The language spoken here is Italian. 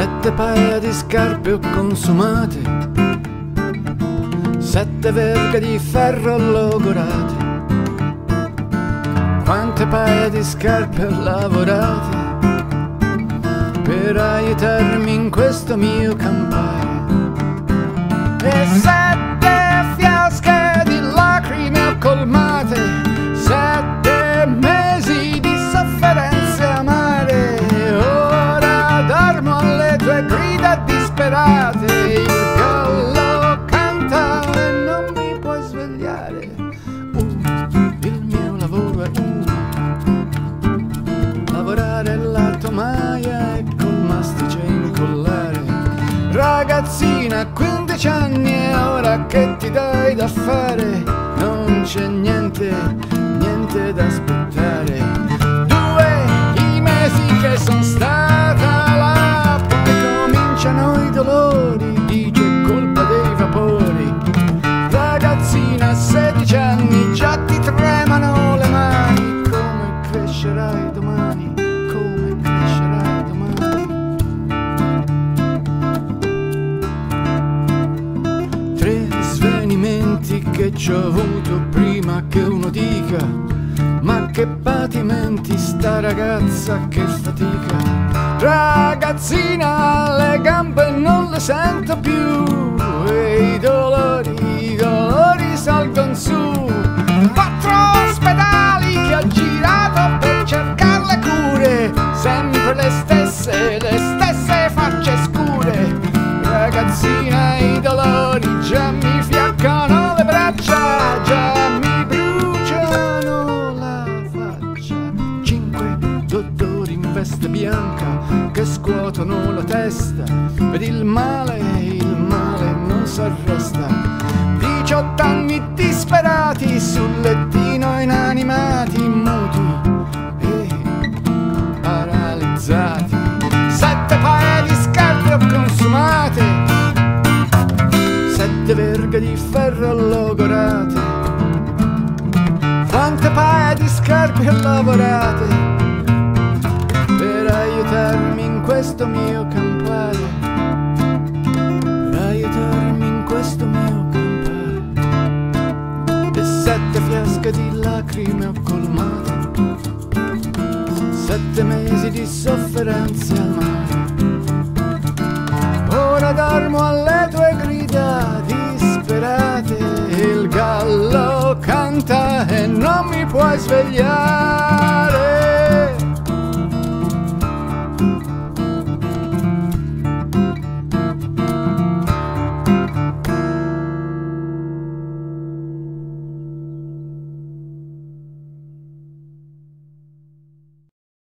Sette paia di scarpe consumate, sette verghe di ferro logorate. Quante paia di scarpe ho lavorate per aiutarmi in questo mio campare. E disperate. Il gallo canta e non mi puoi svegliare. Uh, il mio lavoro è uno. Lavorare la tomaia e col mastice incollare. Ragazzina, 15 anni e ora che ti dai da fare? Non c'è niente, niente da aspettare. Ho avuto prima che uno dica Ma che patimenti sta ragazza, che fatica. Ragazzina, le gambe non le sento più E i dolori, i dolori salgono su. Quattro ospedali che ho girato per cercare le cure Sempre le stesse, veste bianca che scuotono la testa ed il male, il male non s'arresta. Diciotto anni disperati sul lettino inanimati, muti e paralizzati. Sette paia di scarpe ho consumate, sette verghe di ferro logorate. Quante paia di scarpe ho lavorate questo mio campare, per aiutarmi in questo mio campare. E sette fiasche di lacrime ho colmate sette mesi di sofferenze al. Ora dormo alle tue grida disperate, il gallo canta e non mi puoi svegliare.